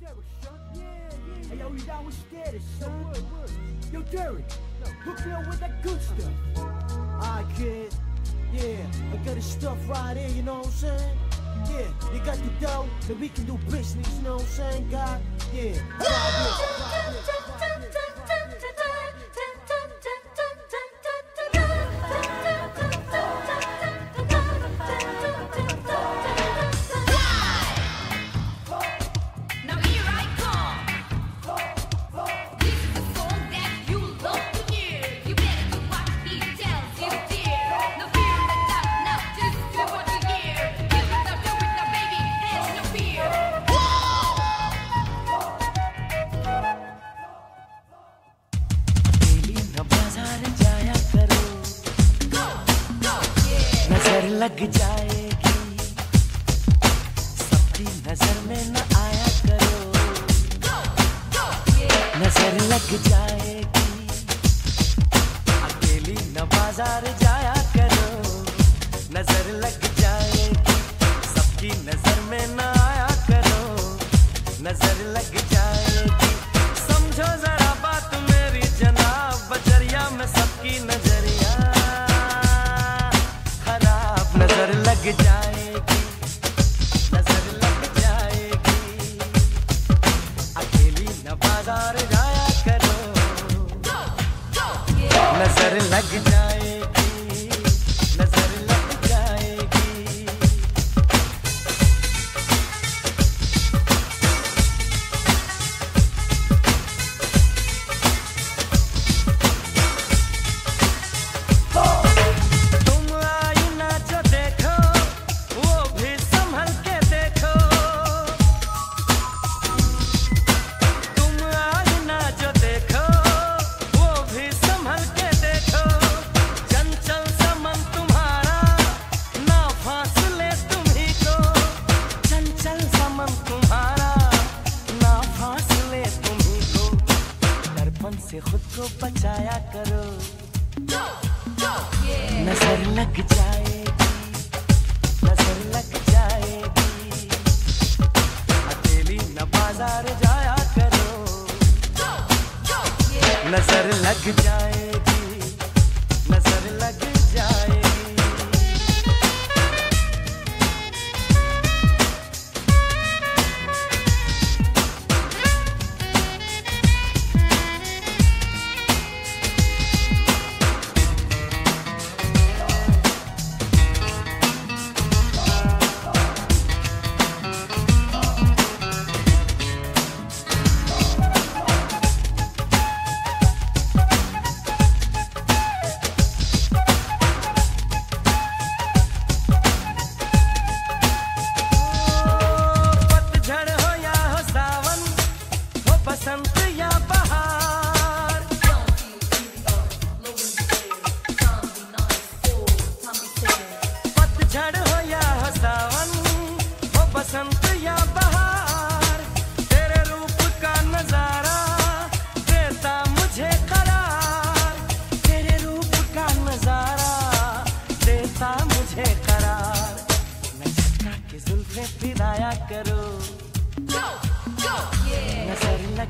Hey, yo, you down with status, son? Yo, Derek, hook me up with that good stuff. Alright, kid. Yeah, I got the stuff right here, you know what I'm saying? Yeah, you got the dough, then we can do business, you know what I'm saying, God? Yeah. लग जाएगी। सबकी नज़र में न आया करो. नज़र लग जाएगी। अकेली न बाज़ार जाया करो। नज़र लग जाएगी। सबकी नज़र में न आया करो। नज़र लग जाएगी जाया करो. नज़र लग जाएगी से खुद को बचाया करो Go, go, yeah. नज़र लग जाएगी नज़र लग जाएगी अकेली न बाज़ार जाया करो Go, go, yeah. नज़र लग जाएगी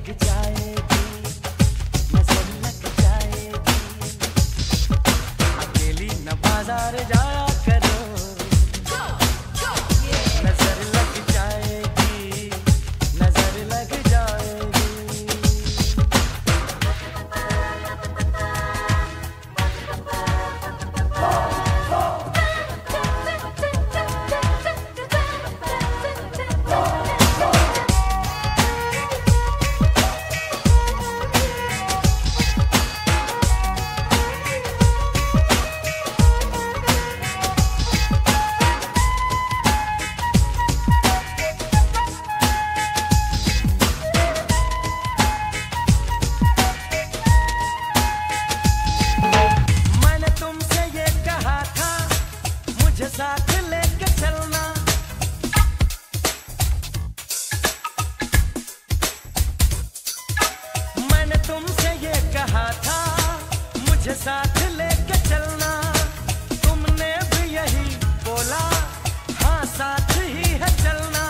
जाएगी अकेली न बाज़ार जाया साथ लेके चलना। तुमने भी यही बोला हाँ साथ ही है चलना।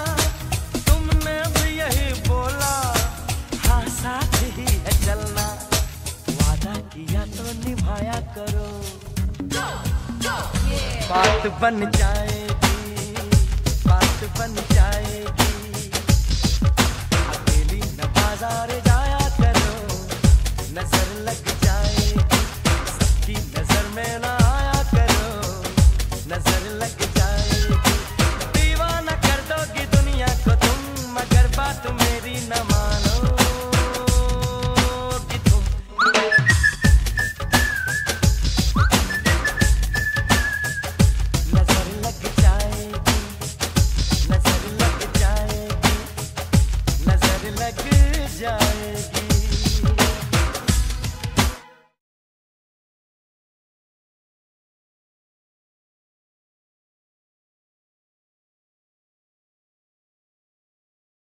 तुमने भी यही बोला हाँ साथ ही है चलना। वादा किया तो निभाया करो। go, go, yeah. बात बन जाएगी बात बन जाएगी।